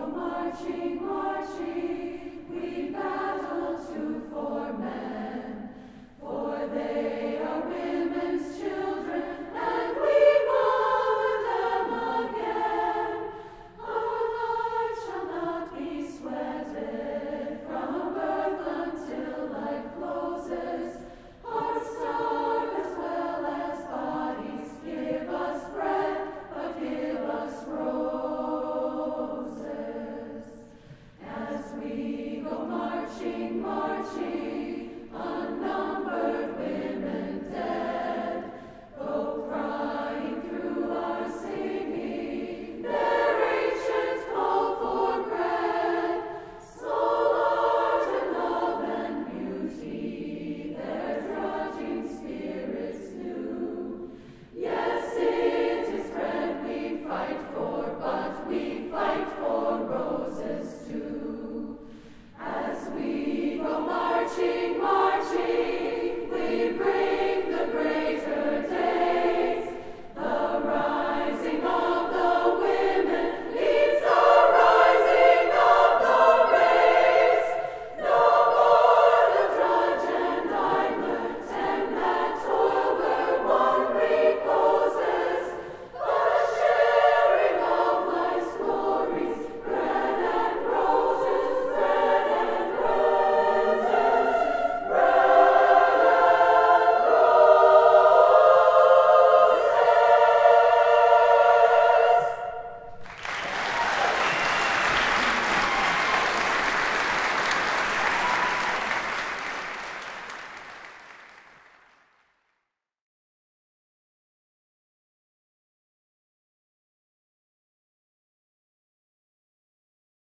marching, marching. Jesus.